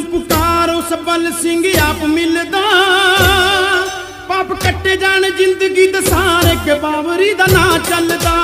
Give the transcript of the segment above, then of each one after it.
ਤੂੰ ਪੁਕਾਰ ਉਸ ਬਲ ਸਿੰਘ ਆਪ ਮਿਲਦਾ। ਪਾਪ ਕੱਟੇ ਜਾਣ, ਜ਼ਿੰਦਗੀ ਦੇ ਸਾਰੇ ਕੇ ਦਾ ਨਾਂ ਚੱਲਦਾ।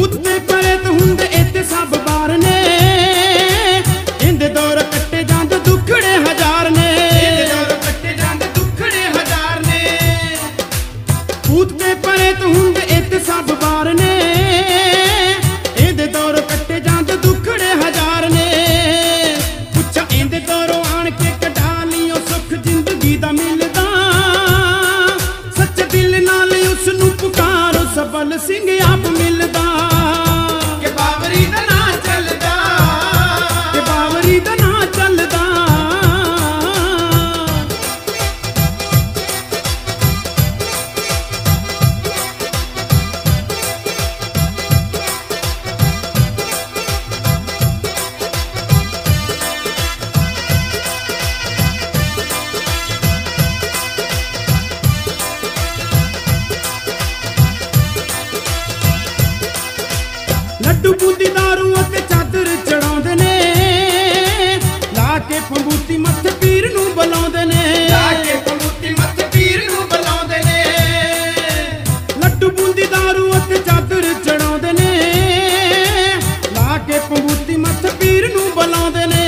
ਭੂਤ ਤੇ ਪ੍ਰੇਤ ਹੁੰਦੇ ਇੱਥੇ ਸਭ ਬਾਰ ਨੇ। ਲੱਡੂ ਬੂੰਦੀ ਦਾਰੂ ਅਤੇ ਚਾਦਰ ਚੜਾਉਂਦੇ ਨੇ। ਲਾ ਕੇ ਫੰਬੂਤੀ ਮੱਥੇ ਪੀਰ ਨੂੰ ਬੁਲਾਉਂਦੇ ਨੇ। ਲਾ ਕੇ ਪੰਗੂਤੀ ਮੱਥੇ ਪੀਰ ਨੂੰ ਬੁਲਾਉਂਦੇ ਨੇ। ਲੱਡੂ ਬੂੰਦੀ ਦਾਰੂ ਅਤੇ ਚਾਦਰ ਚੜਾਉਂਦੇ ਨੇ। ਲਾ ਕੇ ਫੰਬੂਤੀ ਮੱਥੇ ਪੀਰ ਨੂੰ ਬੁਲਾਉਂਦੇ ਨੇ।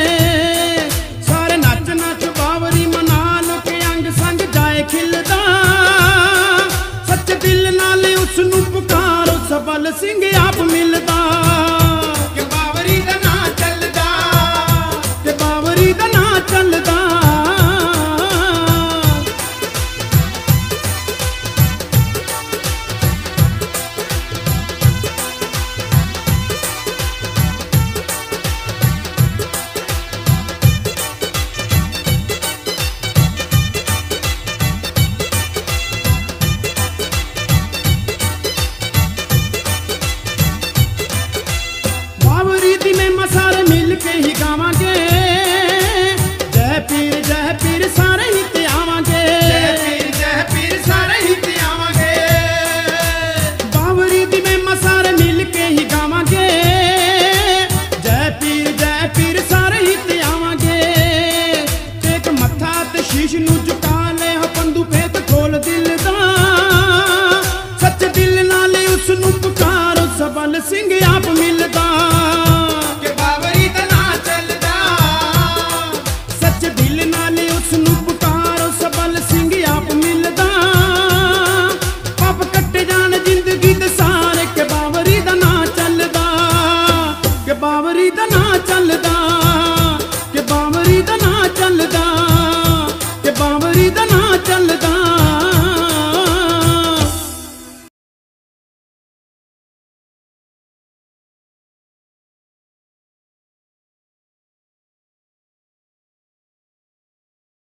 ਸਾਰੇ ਨੱਚ ਨੱਚ ਬਾਵਰੀ ਮਨਾ ਲੋ ਕੇ ਅੰਗ ਸੰਗ ਜਾਏ ਖਿਲਦਾ। ਸੱਚ ਦਿਲ ਨਾਲ ਉਸ ਨੂੰ ਪੁਕਾਰੋ ਸਬਲ ਸਿੰਘ ਆਪ ਸਾਰੇ ਮਿਲ ਕੇ ਹੀ ਗਾਵਾਂਗੇ।